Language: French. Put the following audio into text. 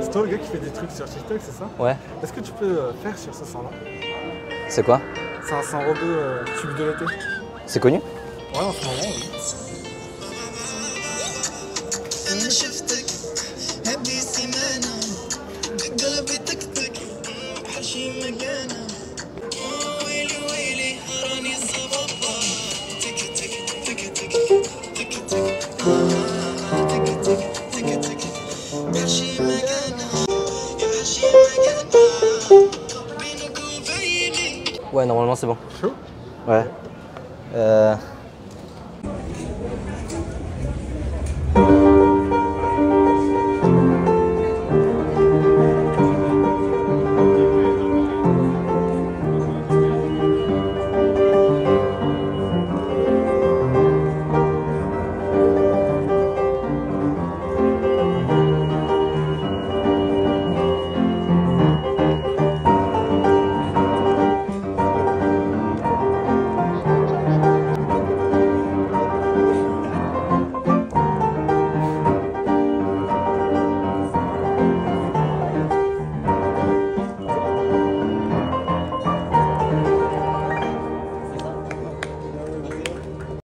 C'est toi le gars qui fait des trucs sur TikTok, c'est ça Ouais. Est-ce que tu peux euh, faire sur ce son-là C'est quoi C'est un son rebeu euh, tube de l'été. C'est connu Ouais, en ce moment, oui. Ouais, normalement c'est bon. Chaud? Ouais. Euh,